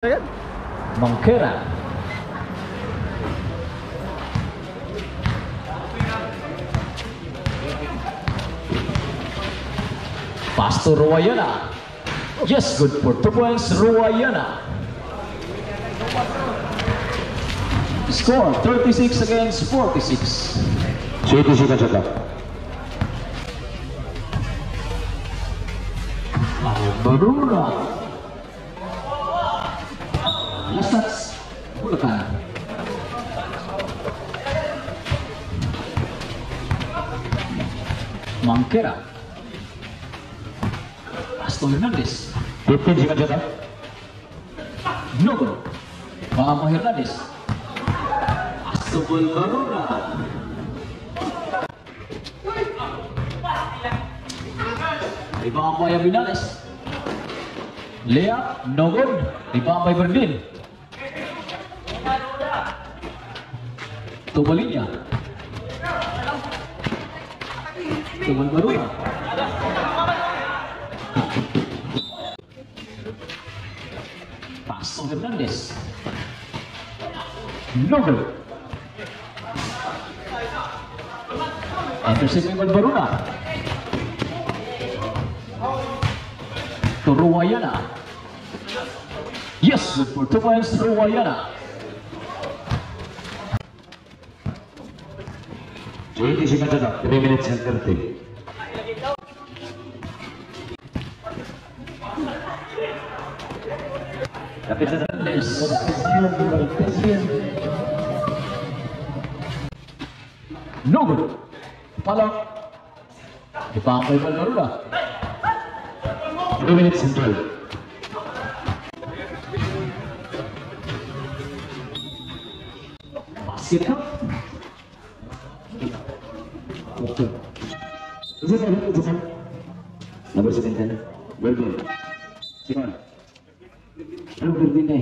Mangkera. Pass to Ruayana. Yes, good for two points, Ruayana. Score 36 against 46. 30 seconds at Marunong. Lasats. Bulacan. Mangkera. Aston Hernandez. 15 sikat shot Nogro. Mama Hernandez. Aston Barura. Rebound by Abinales. Layup, no good. Rebound by Berdin. Tubalinya. Tubal Baruna. Paso Hernandez. No good. Intercept by Baruna. to Ruwayana. Yes, for two points, Ruwayana. Ladies and gentlemen, three minutes and 30. No good. Follow. Ipang kay Balmarula. Two minutes and 12. Basket up. Isa sa isa sa Number 17 Berlin Simon. Ano Berlin na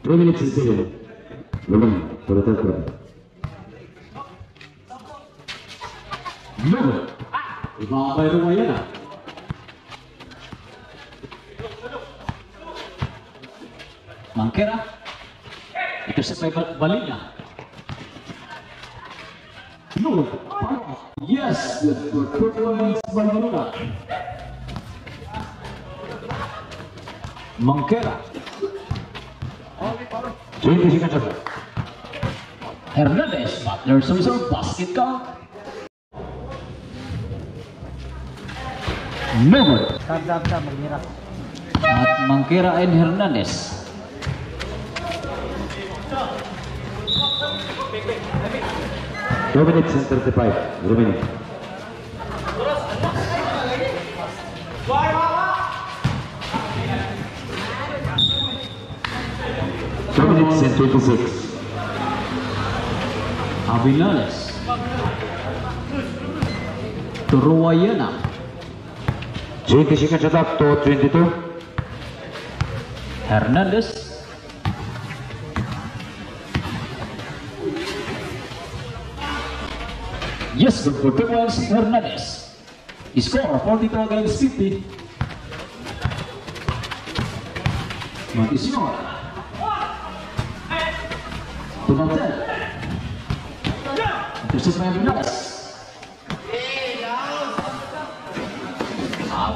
2 minutes and 7 Belum. Pura tayo No good. Ipangkay Ruwayana. Mangkera. Ito sa Bal- Balinya. Yes, for Quicklands Manguera. Manquera. Hernandez, but there's also basket count. Miller. At Mangkera and Hernandez. 35 remaining. Two minutes and 26. Abilales. Turuwayana. City sikat shot up to 22. Hernandez. Yes, good for Pemuelsin Hernandez. He score 42 against 50. Matisior. Tumatel. Versus Maya Linares.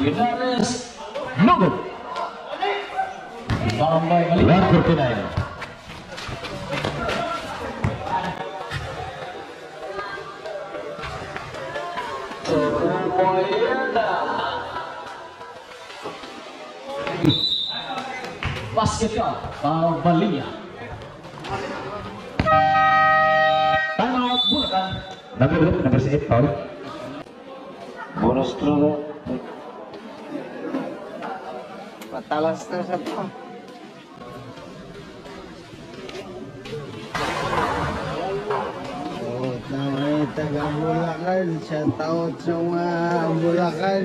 Linares. No good. Down by Malina. Basket ka, para Balinya. Timeout, Bulacan. Number number 8 foul. Bonus throw. Patalas na sa pa. Oh, tayo taga Bulacan. Shout out sa mga Bulacan.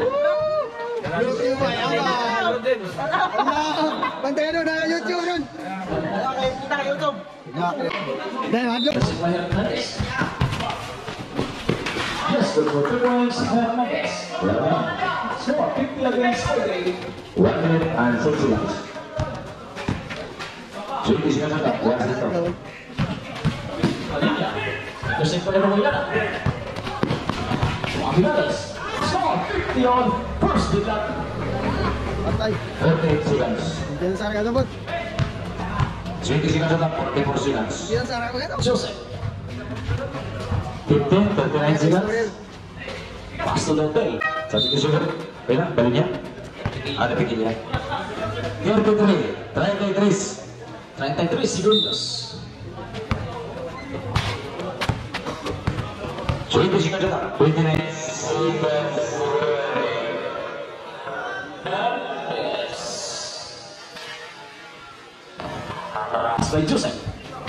Bantay ano na YouTube nun. Wala kayo kita ka YouTube. Dahil hadlo. Yes, the quarter points have my guess. So, 50 against 40. 1 minute and 40 seconds. So, hindi siya matap. Wala dito. Kasi pa yung mga yan. Wabi Dallas. So, 50 on first deductive. Patay! 48 seconds. Hindi na sarang ano po? Jadi siapa tak 44 seconds. Hindi na sarang ako ito! Joseph. 15, 39 seconds. Pass to Dante. Satu ke sugar. Pena, baliknya. Ada pikirnya. 33, 33. 33 segundos. Jadi siapa tak 29 seconds. Joseph.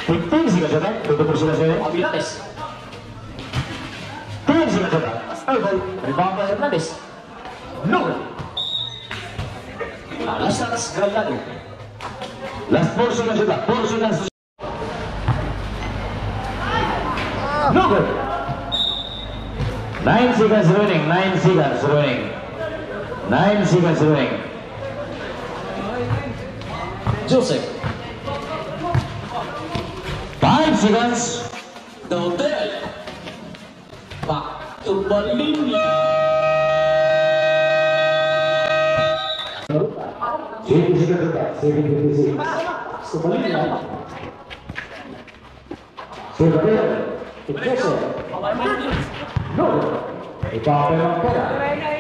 Térsikasada. Habilidades. Térsikasada. Árbol, Rivamba Hernández. Las porciones de la Nine seconds running, nine seconds running. Nine seconds running. Joseph. Five seconds. Đầu tiên. Và tụi bọn linh James Kirkpatrick, 76. Somalia. Silvadero. Iglesias. No. Ipapelantera.